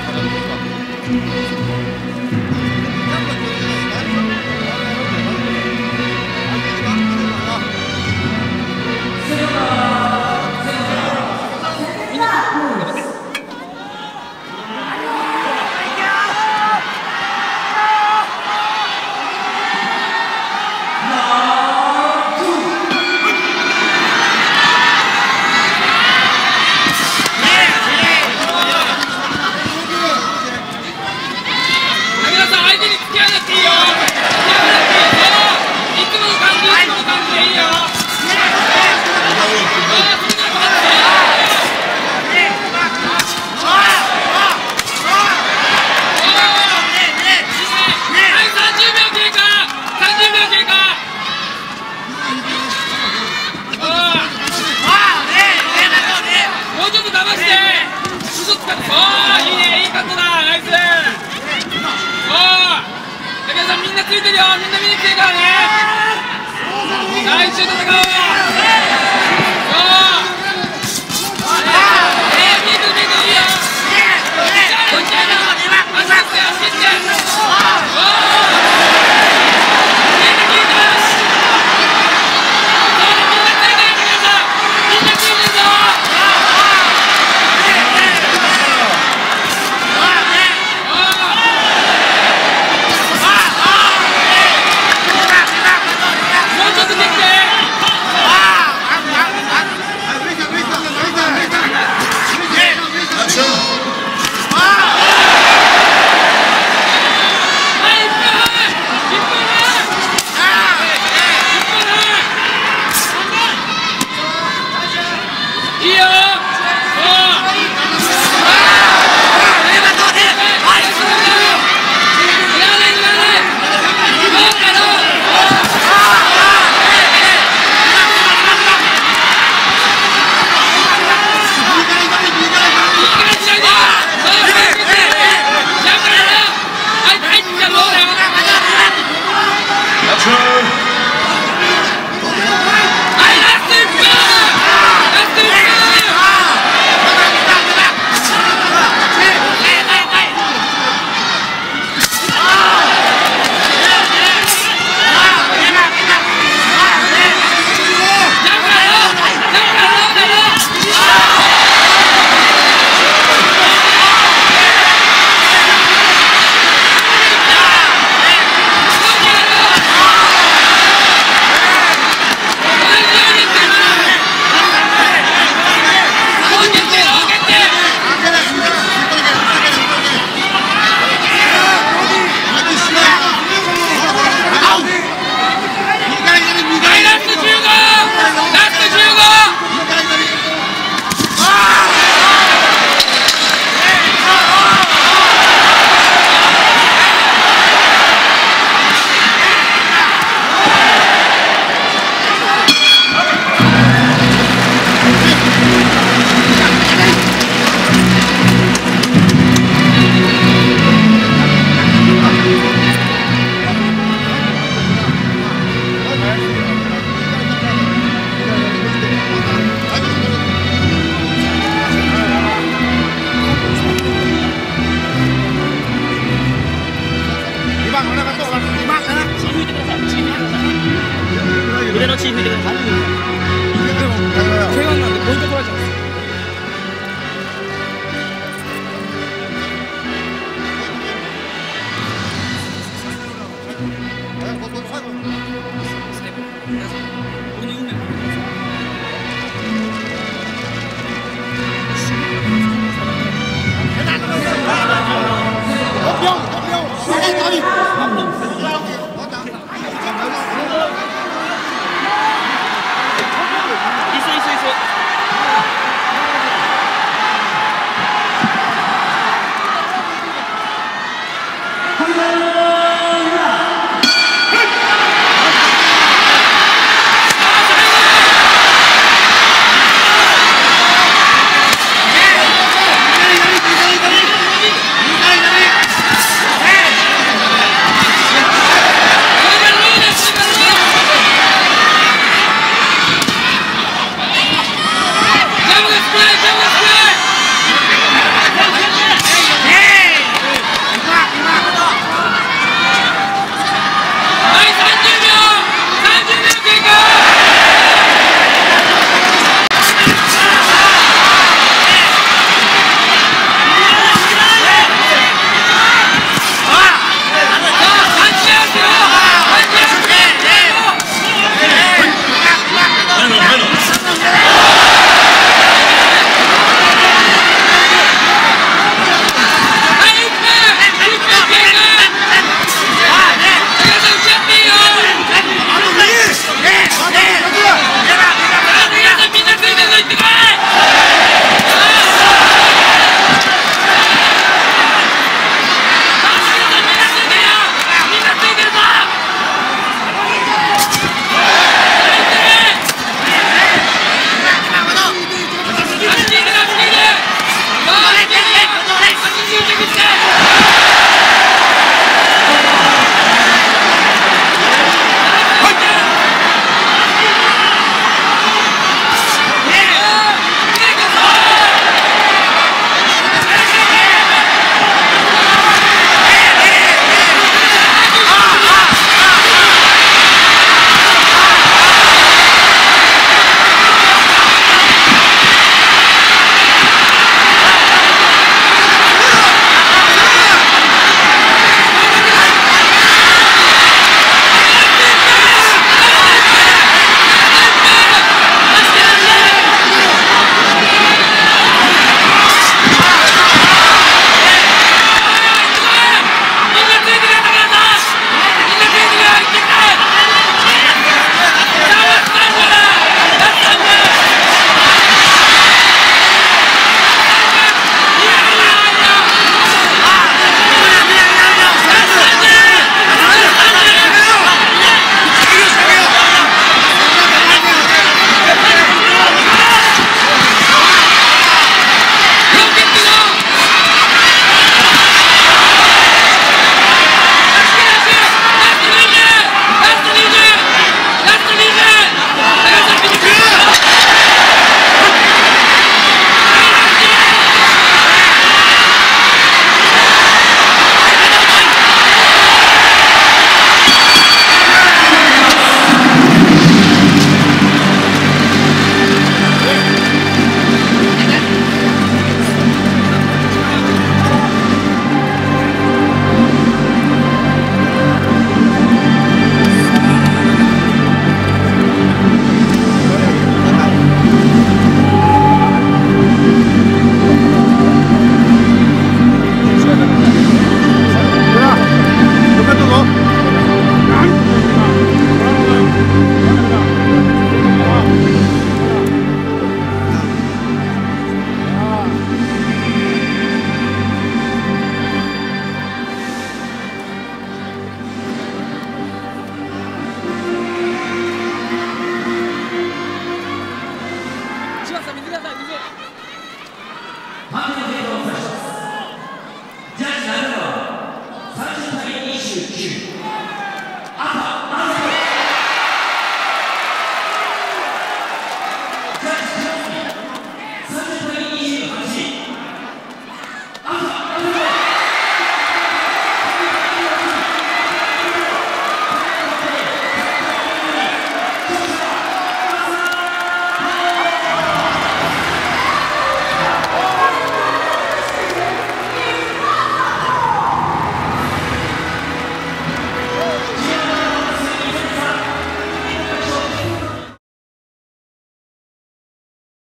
ストキュ 来